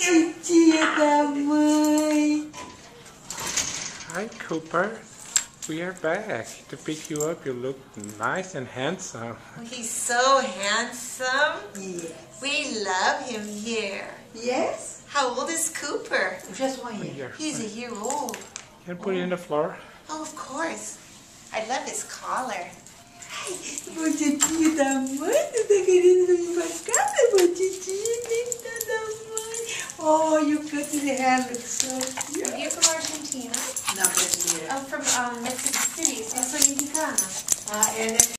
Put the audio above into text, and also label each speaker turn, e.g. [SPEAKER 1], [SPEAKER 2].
[SPEAKER 1] dia da mãe.
[SPEAKER 2] Hi, Cooper. We are back to pick you up. You look nice and handsome.
[SPEAKER 3] Oh, he's so handsome.
[SPEAKER 1] Yes.
[SPEAKER 3] We love him here.
[SPEAKER 1] Yes?
[SPEAKER 3] How old is Cooper?
[SPEAKER 1] Just one year.
[SPEAKER 2] Here.
[SPEAKER 3] He's a year old.
[SPEAKER 2] Can I put it in the oh. floor?
[SPEAKER 3] Oh, of course. I love his collar.
[SPEAKER 1] Ai, bom dia da mãe. Oh, you cut the hair looks so cute.
[SPEAKER 4] Are you from Argentina?
[SPEAKER 1] Brasileira.
[SPEAKER 4] I'm from um, Mexico City. Sou mexicana.
[SPEAKER 1] Ah, é